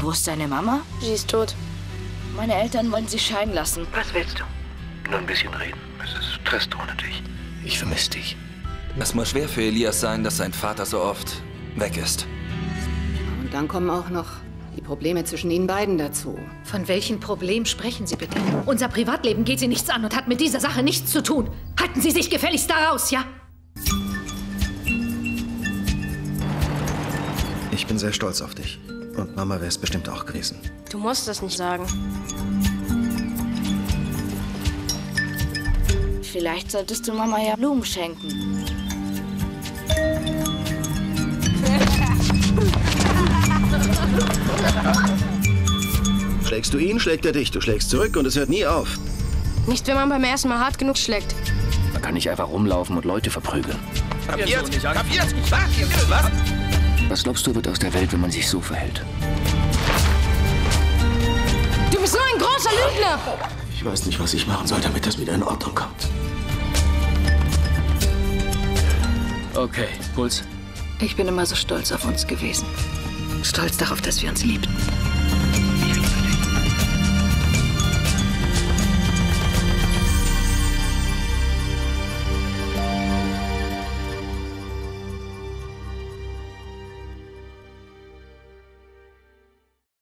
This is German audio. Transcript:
wo ist deine Mama? Sie ist tot. Meine Eltern wollen sie scheiden lassen. Was willst du? Nur ein bisschen reden. Es ist Stress ohne dich. Ich vermisse dich. Es muss schwer für Elias sein, dass sein Vater so oft weg ist. Und dann kommen auch noch die Probleme zwischen Ihnen beiden dazu. Von welchem Problem sprechen Sie bitte? Unser Privatleben geht Sie nichts an und hat mit dieser Sache nichts zu tun. Halten Sie sich gefälligst da raus, ja? Ich bin sehr stolz auf dich. Und Mama wäre es bestimmt auch gewesen. Du musst das nicht sagen. Vielleicht solltest du Mama ja Blumen schenken. Schlägst du ihn, schlägt er dich. Du schlägst zurück und es hört nie auf. Nicht, wenn man beim ersten Mal hart genug schlägt. Man kann nicht einfach rumlaufen und Leute verprügeln. Kapiert? Kapiert? Was? Was? Was glaubst du, wird aus der Welt, wenn man sich so verhält? Du bist so ein großer Lügner! Ich weiß nicht, was ich machen soll, damit das wieder in Ordnung kommt. Okay, Puls. Ich bin immer so stolz auf uns gewesen. Stolz darauf, dass wir uns liebten.